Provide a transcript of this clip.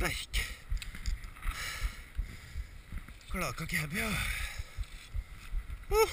Right. Klaka ikke jeg, Bjørn. Uh,